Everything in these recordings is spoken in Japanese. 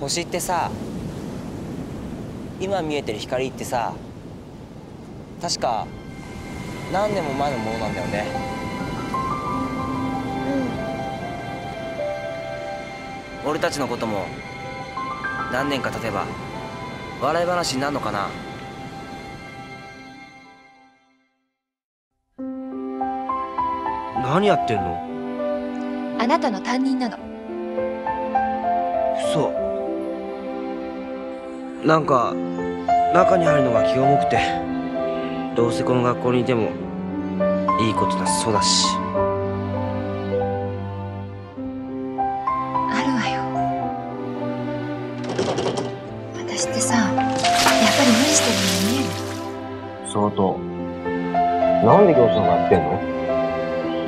星ってさ今見えてる光ってさ確か何年も前のものなんだよね。俺たちのことも何年か経てば笑い話になるのかな。何やってんの？あなたの担任なの。嘘なんか中に入るのが気が重くてどうせこの学校にいてもいいことなさそうだし。あるわよ。私ってさやっぱり無理してるように見える。相当なんで教師なんかやってんの？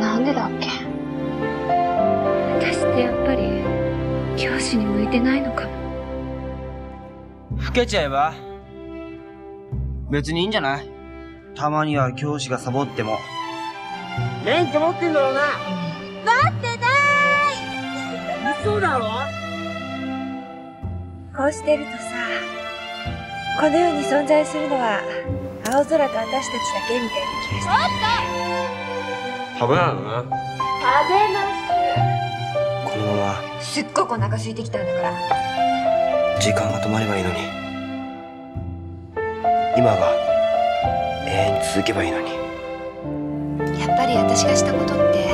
なんでだっけ？私ってやっぱり教師に向いてないのかも老けちゃえば。別にいいんじゃない？たまには教師がサボっても。免許持ってんだろうな。待ってない！嘘だろ？こうしてるとさこの世に存在するのは青空と私たちだけみたいな気がして。食べないのね食べます。このまま。すっごくお腹空いてきたんだから時間が止まればいいのに。今が永遠に続けばいいのに。やっぱり私がしたことって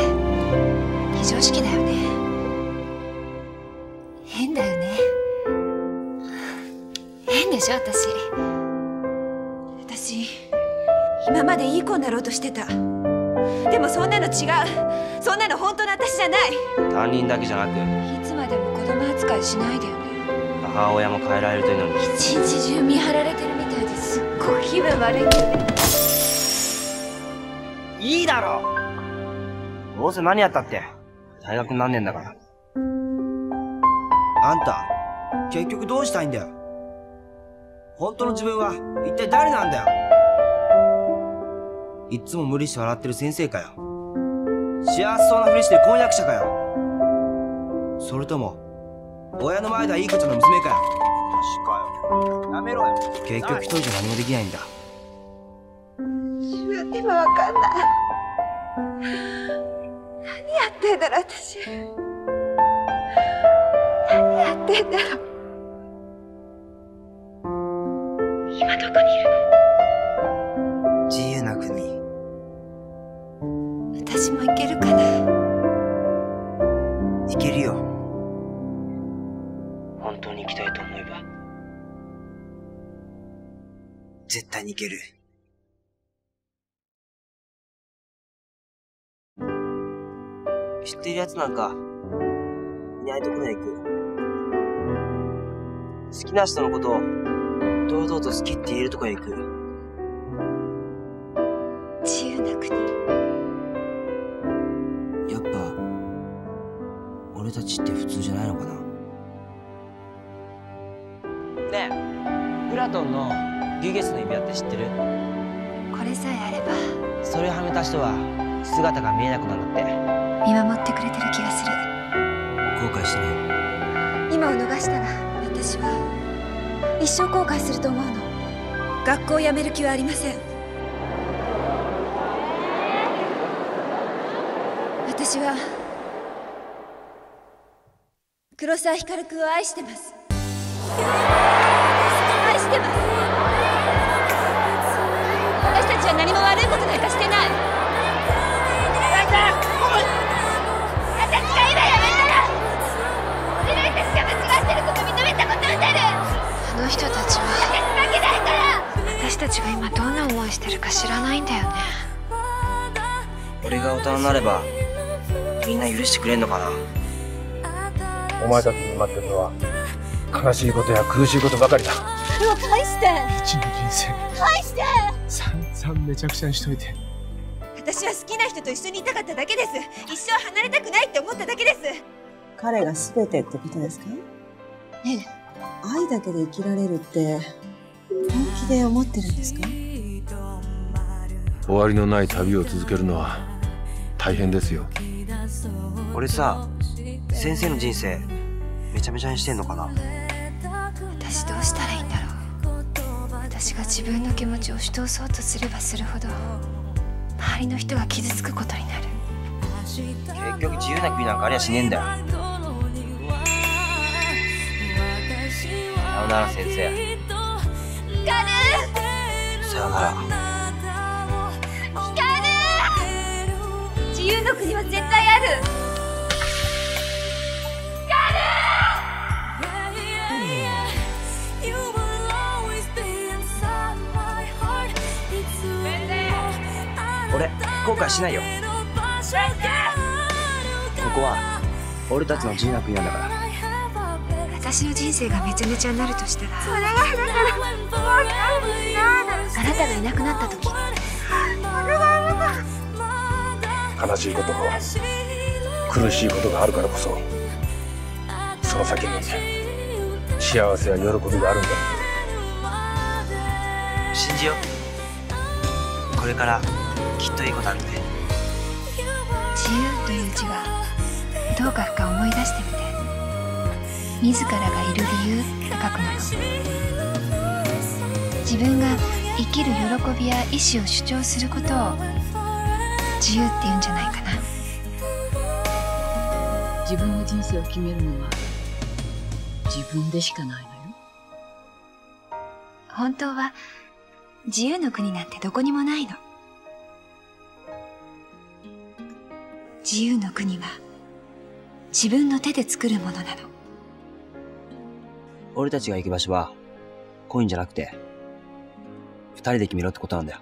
非常識だよね。変だよね。変でしょ私。私今までいい子になろうとしてた。でもそんなの違う。そんなの本当の私じゃない。担任だけじゃなく。いつまでも子供扱いしないでよね母親も変えられるといいのに。一日中見張られてるみたいです。っごい気分悪いけど。ねいいだろどうせ何やったって大学何年だから。あんた結局どうしたいんだよ。本当の自分は一体誰なんだよ。いっつも無理して笑ってる先生かよ。幸せそうなふりしてる婚約者かよ。それとも親の前ではいい子ちゃんの娘かよ。マジかよ。やめろよ。結局一人じゃ何もできないんだ。自分でもわかんない。何やってんだろ私。何やってんだろ今どこにいる自由な国。私もいけるかな絶対に行ける。知ってるやつなんかいないところへ行く。好きな人のことを堂々と好きって言えるとこへ行く。自由な国。やっぱ俺たちって普通じゃないのかな？ねえプラトンのギュゲスの指輪って知ってる？これさえあれば。それをはめた人は姿が見えなくなるって。見守ってくれてる気がする。後悔してる今を逃したら私は一生後悔すると思うの。学校を辞める気はありません。私は黒沢光君を愛してます。愛してます何も悪いことなんかしてない。私が今やめたら自分たちが間違ってること認めた。ことになるあの人たちは負けないから私たちが今どんな思いしてるか知らないんだよね。俺が大人になればみんな許してくれんのかな。お前たちに待ってるのは悲しいことや苦しいことばかりだでも返して。一の人生。返して。散々めちゃくちゃにしといて。私は好きな人と一緒にいたかっただけです。一生離れたくないって思っただけです。彼が全てってことですか？ええ。愛だけで生きられるって本気で思ってるんですか？終わりのない旅を続けるのは大変ですよ。俺さ先生の人生めちゃめちゃにしてんのかな？私どうしたらいいんだろう私が自分の気持ちを押し通そうとすればするほど周りの人が傷つくことになる。結局自由な国なんかありゃしねえんだよ。さよなら先生。さよなら。自由の国は絶対ある後悔しないよ。ここは俺たちの自由なんだから。私の人生がめちゃめちゃになるとしたら。それがあなたがいなくなった時悲しいこと苦しいことがあるからこそその先に幸せや喜びがあるんだ。信じよう。これからきっといいことあるって自由という字はどう書くか思い出してみて。自らがいる理由って書くの。自分が生きる喜びや意志を主張することを自由って言うんじゃないかな。自分の人生を決めるのは自分でしかないのよ。本当は自由の国なんてどこにもないの自由の国は自分の手で作るものなの。俺たちが行く場所はコインじゃなくて二人で決めろってことなんだよ。